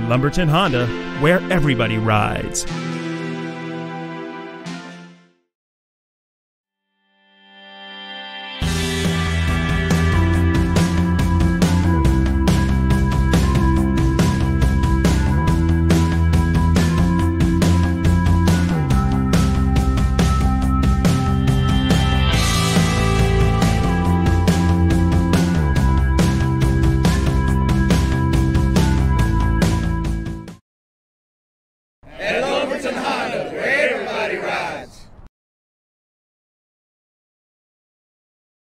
Lumberton Honda, where everybody rides.